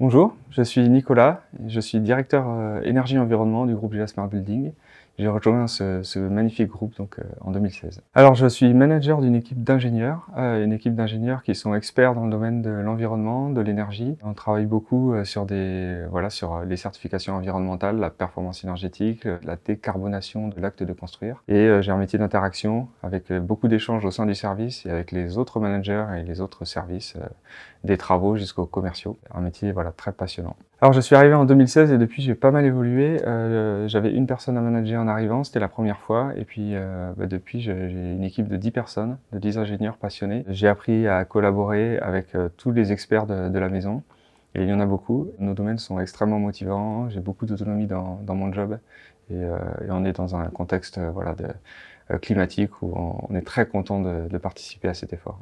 Bonjour, je suis Nicolas, je suis directeur euh, énergie-environnement du groupe GA Smart Building. J'ai rejoint ce, magnifique groupe donc euh, en 2016. Alors je suis manager d'une équipe d'ingénieurs, euh, une équipe d'ingénieurs qui sont experts dans le domaine de l'environnement, de l'énergie. On travaille beaucoup sur des voilà sur les certifications environnementales, la performance énergétique, la décarbonation de l'acte de construire. Et j'ai un métier d'interaction avec beaucoup d'échanges au sein du service et avec les autres managers et les autres services, des travaux jusqu'aux commerciaux. Un métier voilà très passionnant. Alors je suis arrivé en 2016 et depuis j'ai pas mal évolué. J'avais une personne à manager en arrivant, c'était la première fois. Et puis euh, bah, depuis, j'ai une équipe de 10 personnes, de 10 ingénieurs passionnés. J'ai appris à collaborer avec euh, tous les experts de, la maison. Et il y en a beaucoup. Nos domaines sont extrêmement motivants. J'ai beaucoup d'autonomie dans, mon job. Et, euh, on est dans un contexte voilà, climatique où on, est très content de participer à cet effort.